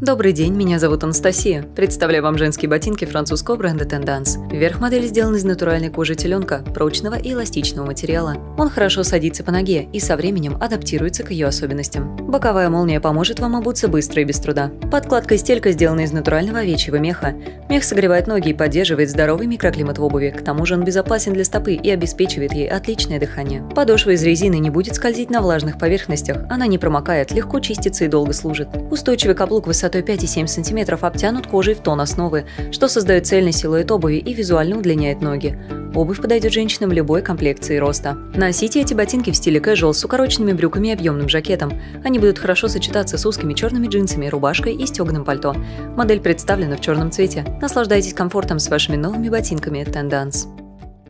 Добрый день, меня зовут Анастасия. Представляю вам женские ботинки французского бренда Tendance. Верх модели сделан из натуральной кожи теленка, прочного и эластичного материала. Он хорошо садится по ноге и со временем адаптируется к ее особенностям. Боковая молния поможет вам обуться быстро и без труда. Подкладка и стелька сделаны из натурального овечьего меха. Мех согревает ноги и поддерживает здоровый микроклимат в обуви. К тому же он безопасен для стопы и обеспечивает ей отличное дыхание. Подошва из резины не будет скользить на влажных поверхностях, она не промокает, легко чистится и долго служит. Устойчивый каблук высотой высотой 5,7 см обтянут кожей в тон основы, что создает цельный силуэт обуви и визуально удлиняет ноги. Обувь подойдет женщинам любой комплекции роста. Носите эти ботинки в стиле casual с укороченными брюками и объемным жакетом. Они будут хорошо сочетаться с узкими черными джинсами, рубашкой и стеганым пальто. Модель представлена в черном цвете. Наслаждайтесь комфортом с вашими новыми ботинками Tendance.